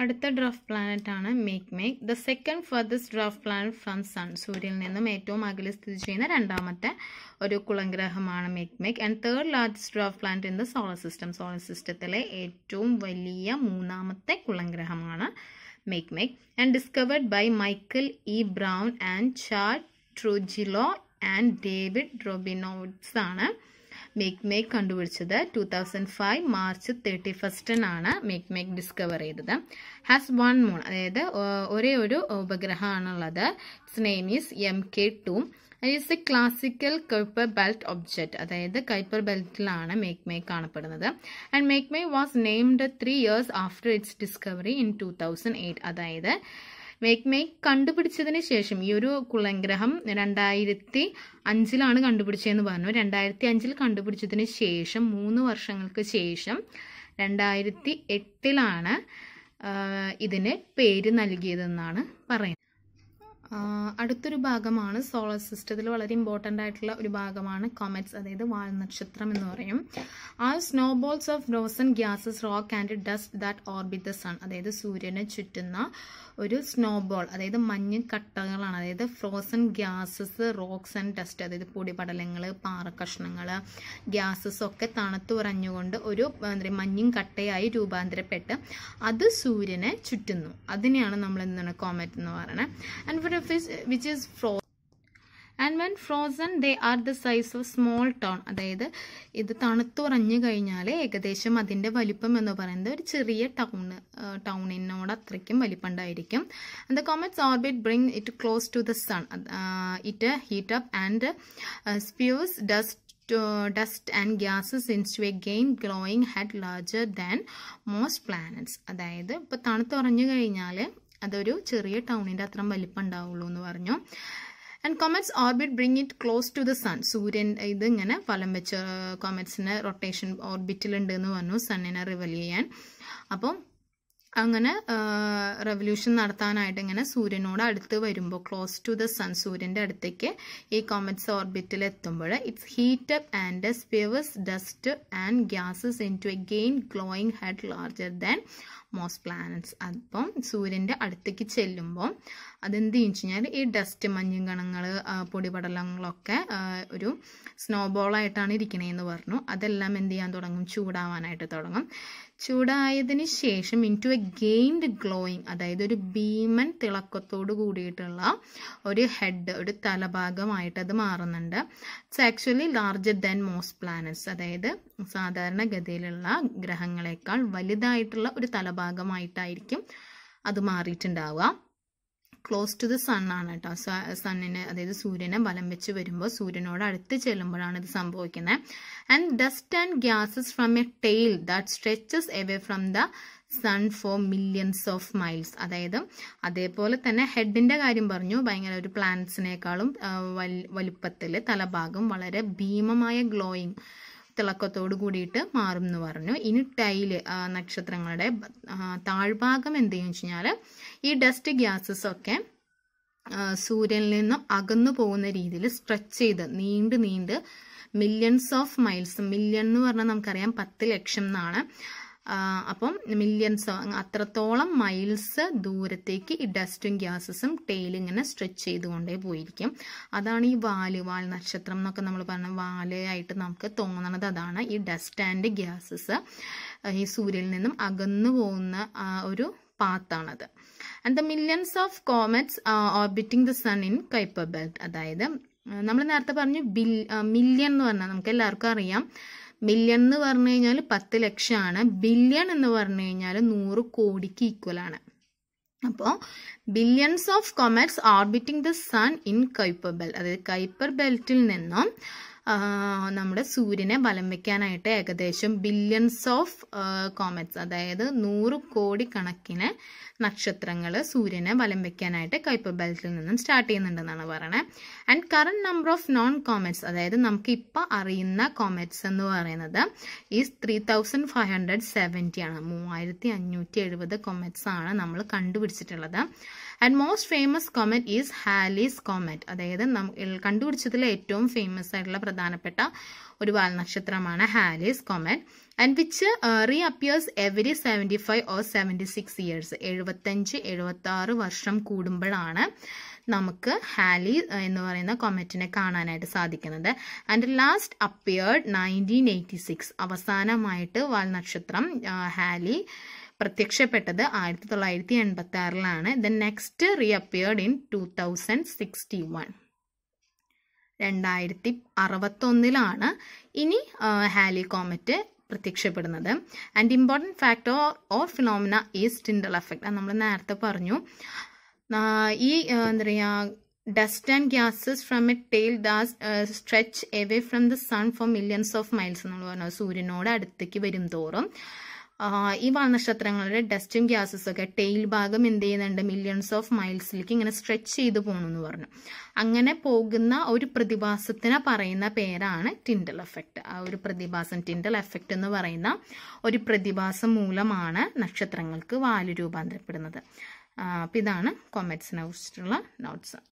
അടുത്ത dwarf planet ആണ് Makemake the second farthest dwarf planet from sun സൂര്യനിൽ നിന്നും ഏറ്റവും അകലെ സ്ഥിതി ചെയ്യുന്ന രണ്ടാമത്തെ ഒരു കുളഗ്രഹമാണ് Makemake and third largest dwarf planet in the solar system solar സിസ്റ്റത്തിലെ ഏറ്റവും വലിയ മൂന്നാമത്തെ കുളഗ്രഹമാണ് Makemake and discovered by Michael E Brown and Chad Trujillo and David Rabinowitz ആണ്. മേക്ക് മേക്ക് കണ്ടുപിടിച്ചത് two thousand five March thirty ഫസ്റ്റിനാണ് Makemake discover ചെയ്തത്. Has one moon അതായത് ഒരേ ഒരു ഉപഗ്രഹമാണുള്ളത്. Its name is M K two it's a classical Kuiper belt object അതായത് Kuiper ബെൽറ്റിലാണ് Makemake കാണപ്പെടുന്നത്. And Makemake was named three years after its discovery in two thousand eight അതായത് Makemake കണ്ടുപിടിച്ചതിന് ശേഷം ഈ ഒരു കുളഗ്രഹം രണ്ടായിരത്തി അഞ്ചിലാണ് കണ്ടുപിടിച്ചതെന്ന് പറഞ്ഞു. രണ്ടായിരത്തി അഞ്ചിൽ കണ്ടുപിടിച്ചതിന് ശേഷം മൂന്ന് വർഷങ്ങൾക്ക് ശേഷം രണ്ടായിരത്തി എട്ടിലാണ് ഇതിന് പേര് നൽകിയതെന്നാണ് പറയുന്നത്. അടുത്തൊരു ഭാഗമാണ് സോളർ സിസ്റ്റത്തിൽ വളരെ ഇമ്പോർട്ടന്റ് ആയിട്ടുള്ള ഒരു ഭാഗമാണ് കൊമറ്റ്സ് അതായത് വാൽനക്ഷത്രം എന്ന് പറയും. ആ snowballs of frozen gases rock and dust that orbit the sun അതായത് സൂര്യനെ ചുറ്റുന്ന ഒരു സ്നോബോൾ അതായത് മഞ്ഞ് കട്ടകളാണ്. അതായത് frozen gases rocks and dust അതായത് പൊടിപടലങ്ങൾ പാറക്കഷ്ണങ്ങൾ ഗ്യാസസ് ഒക്കെ തണുത്ത് ഉറഞ്ഞുകൊണ്ട് ഒരു മഞ്ഞും കട്ടയായി രൂപാന്തരപ്പെട്ട് അത് സൂര്യനെ ചുറ്റുന്നു. അതിനെയാണ് നമ്മൾ എന്താണ് കോമറ്റ് എന്ന് പറയുന്നത് and for which is frozen. And when frozen they are the size of small town അതായത് ഇത് തണുത്തുറഞ്ഞു കഴിഞ്ഞാൽ ഏകദേശം അതിന്റെ വലിപ്പം എന്ന് പറയുന്നത് ഒരു ചെറിയ ടൗൺ ടൗണിനോട് അത്രയ്ക്കും വലിപ്പം ഉണ്ടായിരിക്കും the comet's orbit bring it close to the sun it heat up and spews dust dust and gases into a gain glowing head larger than most planets അതായത് ഇപ്പോൾ തണുത്തുറഞ്ഞു കഴിഞ്ഞാൽ അതൊരു ചെറിയ ടൗണിന്റെ അത്രയും വലിപ്പം ഉണ്ടാവുള്ളൂ എന്ന് പറഞ്ഞു. And comet's orbit bring it close to the sun സൂര്യൻ ഇത് ഇങ്ങനെ ഫലം വെച്ച് കൊമറ്റ്സിന് റൊട്ടേഷൻ ഓർബിറ്റിലുണ്ട് എന്ന് പറഞ്ഞു സണ്ണിനെ റിവൽ ചെയ്യാൻ. അപ്പോൾ അങ്ങനെ റെവല്യൂഷൻ നടത്താനായിട്ട് ഇങ്ങനെ സൂര്യനോട് അടുത്ത് വരുമ്പോൾ ക്ലോസ് ടു ദ സൺ സൂര്യന്റെ അടുത്തേക്ക് ഈ കോമറ്റ്സ് ഓർബിറ്റിൽ എത്തുമ്പോൾ it's heat up and spews dust and gases into a gain glowing head larger than most planets അപ്പം സൂര്യന്റെ അടുത്തേക്ക് ചെല്ലുമ്പോൾ അതെന്ത് ചെയ്യും കഴിഞ്ഞാൽ ഈ ഡസ്റ്റ് മഞ്ഞും കണങ്ങൾ പൊടിപടലങ്ങളൊക്കെ ഒരു സ്നോബോളായിട്ടാണ് ഇരിക്കണേന്ന് പറഞ്ഞു. അതെല്ലാം എന്ത് ചെയ്യാൻ തുടങ്ങും? ചൂടാവാനായിട്ട് തുടങ്ങും. ചൂടായതിന് ശേഷം into a giant glowing അതായത് ഒരു ഭീമൻ തിളക്കത്തോട് കൂടിയിട്ടുള്ള ഒരു ഹെഡ് ഒരു തലഭാഗമായിട്ട് അത് മാറുന്നുണ്ട്. It's actually larger than most planets അതായത് സാധാരണഗതിയിലുള്ള ഗ്രഹങ്ങളെക്കാൾ വലുതായിട്ടുള്ള ഒരു തലഭാഗമായിട്ടായിരിക്കും അത് മാറിയിട്ടുണ്ടാവുക. ക്ലോസ് ടു ദ സൺ ആണ് കേട്ടോ. സണ്ണിന് അതായത് സൂര്യനെ ബലം വെച്ച് വരുമ്പോൾ സൂര്യനോട് അടുത്ത് ചെല്ലുമ്പോഴാണ് ഇത് സംഭവിക്കുന്നത്. And dust and gases from a tail that stretches away from the sun for millions of miles അതായത് അതേപോലെ തന്നെ ഹെഡിന്റെ കാര്യം പറഞ്ഞു. ഭയങ്കര ഒരു പ്ലാന്റ്സിനേക്കാളും വലുപ്പത്തിൽ തലഭാഗം വളരെ ഭീമമായ ഗ്ലോയിങ് തിളക്കത്തോട് കൂടിയിട്ട് മാറും എന്ന് പറഞ്ഞു. ഇനി ടൈൽ നക്ഷത്രങ്ങളുടെ താഴ്ഭാഗം എന്ത് ചെയ്യുന്നു വെച്ചാൽ ഈ ഡസ്റ്റ് ഗ്യാസസ് ഒക്കെ സൂര്യനിൽ നിന്നും അകന്നു പോകുന്ന രീതിയിൽ സ്ട്രെച്ച് ചെയ്ത് നീണ്ട് നീണ്ട് മില്യൺസ് ഓഫ് മൈൽസ് മില്യൺ എന്ന് പറഞ്ഞാൽ നമുക്കറിയാം പത്ത് ലക്ഷം എന്നാണ്. അപ്പം മില്യൺസ് അത്രത്തോളം മൈൽസ് ദൂരത്തേക്ക് ഈ ഡസ്റ്റും ഗ്യാസസും ടെയിൽ ഇങ്ങനെ സ്ട്രെച്ച് ചെയ്തുകൊണ്ടേ പോയിരിക്കും. അതാണ് ഈ വാൽ വാൽ നക്ഷത്രം എന്നൊക്കെ നമ്മൾ പറഞ്ഞ വാലയായിട്ട് നമുക്ക് തോന്നണത് അതാണ് ഈ ഡസ്റ്റ് ആൻഡ് ഗ്യാസസ് ഈ സൂര്യനിൽ നിന്നും അകന്നു പോകുന്ന ഒരു പാത്താണത്. And the millions of comets orbiting the sun in Kuiper belt അതായത് നമ്മൾ നേരത്തെ പറഞ്ഞു ബിൽ മില്യൺ എന്ന് പറഞ്ഞാൽ നമുക്ക് എല്ലാവർക്കും അറിയാം. മില്യൺ എന്ന് പറഞ്ഞു കഴിഞ്ഞാൽ പത്ത് ലക്ഷമാണ്. ബില്യൺ എന്ന് പറഞ്ഞു കഴിഞ്ഞാൽ നൂറ് കോടിക്ക് ഈക്വൽ ആണ്. അപ്പോൾ billions of comets orbiting the sun in Kuiper belt അതായത് കൈപ്പർ ബെൽറ്റിൽ നിന്നും നമ്മുടെ സൂര്യനെ ബലം വയ്ക്കാനായിട്ട് ഏകദേശം ബില്യൺസ് ഓഫ് കോമറ്റ്സ് അതായത് നൂറ് കോടി കണക്കിന് നക്ഷത്രങ്ങൾ സൂര്യനെ ബലം വയ്ക്കാനായിട്ട് കൈപ്പർ ബെൽറ്റിൽ നിന്നും സ്റ്റാർട്ട് ചെയ്യുന്നുണ്ടെന്നാണ് പറയുന്നത് and current number of known comets അതായത് നമുക്ക് ഇപ്പോൾ അറിയുന്ന കോമറ്റ്സ് എന്ന് പറയുന്നത് is three thousand five hundred seventy ആണ്. മൂവായിരത്തി അഞ്ഞൂറ്റി എഴുപത് കൊമറ്റ്സ് ആണ് നമ്മൾ കണ്ടുപിടിച്ചിട്ടുള്ളത്. And most famous comet is Halley's comet അതായത് കണ്ടുപിടിച്ചതിൽ ഏറ്റവും ഫേമസ് ആയിട്ടുള്ള പ്രധാനപ്പെട്ട ഒരു വാൽനക്ഷത്രമാണ് Halley's comet and which reappears every seventy five or seventy six years എഴുപത്തഞ്ച് എഴുപത്തി ആറ് വർഷം കൂടുമ്പോഴാണ് നമുക്ക് ഹാലി എന്ന് പറയുന്ന കൊമറ്റിനെ കാണാനായിട്ട് സാധിക്കുന്നത്. And last appeared nineteen eighty six അവസാനമായിട്ട് വാൽനക്ഷത്രം ഹാലി പ്രത്യക്ഷപ്പെട്ടത് ആയിരത്തി തൊള്ളായിരത്തി എൺപത്തി ആറിലാണ് the next reappeared in two thousand sixty one രണ്ടായിരത്തി അറുപത്തൊന്നിലാണ് ഇനി ഹാലി കോമറ്റ് പ്രത്യക്ഷപ്പെടുന്നത്. And important factor or phenomena is Tyndall effect നമ്മൾ നേരത്തെ പറഞ്ഞു. ഈ എന്താ പറയുക dust and gases from a tail that stretch away from the sun for millions of miles എന്ന് പറഞ്ഞു സൂര്യനോട് അടുത്തേക്ക് വരും തോറും. ഈ വാൽനക്ഷത്രങ്ങളുടെ ഡസ്റ്റും ഗ്യാസസ് ഒക്കെ ടെയിൽ ഭാഗം എന്ത് ചെയ്യുന്നുണ്ട്? മില്യൺസ് ഓഫ് മൈൽസിലേക്ക് ഇങ്ങനെ സ്ട്രെച്ച് ചെയ്ത് പോകണമെന്ന് പറഞ്ഞു. അങ്ങനെ പോകുന്ന ഒരു പ്രതിഭാസത്തിനെ പറയുന്ന പേരാണ് ടിൻഡൽ എഫക്റ്റ് ആ ഒരു പ്രതിഭാസം ടിൻഡൽ എഫക്റ്റ് എന്ന് പറയുന്ന ഒരു പ്രതിഭാസം മൂലമാണ് നക്ഷത്രങ്ങൾക്ക് വാൽ രൂപാന്തരപ്പെടുന്നത്. അപ്പം ഇതാണ് കൊമറ്റ്സിനെ കുറിച്ചിട്ടുള്ള നോട്ട്സ്